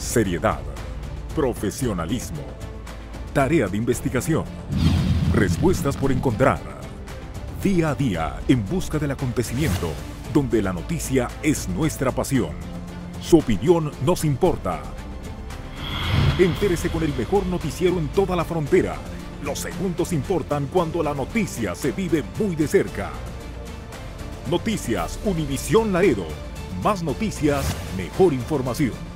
Seriedad. Profesionalismo. Tarea de investigación. Respuestas por encontrar. Día a día en busca del acontecimiento, donde la noticia es nuestra pasión. Su opinión nos importa. Entérese con el mejor noticiero en toda la frontera. Los segundos importan cuando la noticia se vive muy de cerca. Noticias Univisión Laredo. Más noticias, mejor información.